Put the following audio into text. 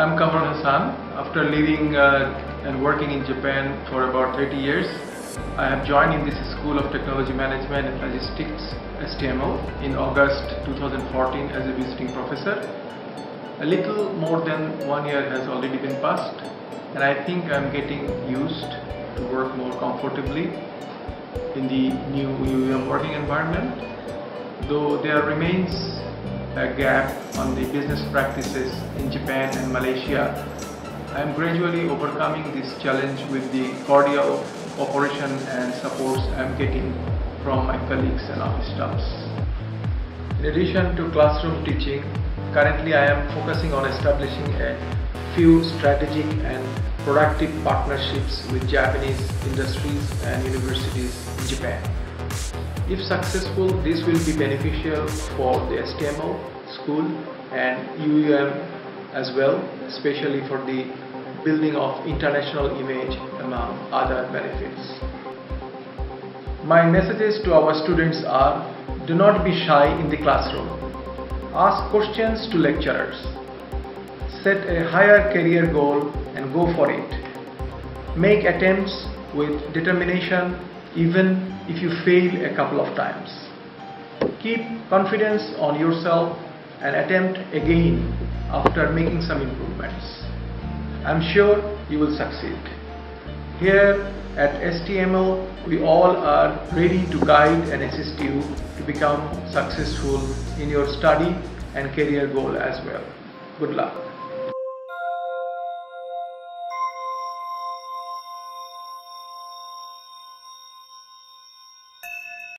I'm Quamrul Hasan. After living uh, and working in Japan for about 30 years, I have joined in this School of Technology Management and Logistics STML, in August 2014 as a visiting professor. A little more than one year has already been passed and I think I'm getting used to work more comfortably in the new UUM working environment though there remains a gap on the business practices in Japan and Malaysia. I am gradually overcoming this challenge with the cordial cooperation and supports I am getting from my colleagues and office staffs. In addition to classroom teaching, currently I am focusing on establishing a few strategic and productive partnerships with Japanese industries and universities in Japan. If successful, this will be beneficial for the STML, school and UUM as well, especially for the building of international image among other benefits. My messages to our students are do not be shy in the classroom. Ask questions to lecturers. Set a higher career goal and go for it. Make attempts with determination even if you fail a couple of times. Keep confidence on yourself and attempt again after making some improvements. I'm sure you will succeed. Here at STML, we all are ready to guide and assist you to become successful in your study and career goal as well. Good luck.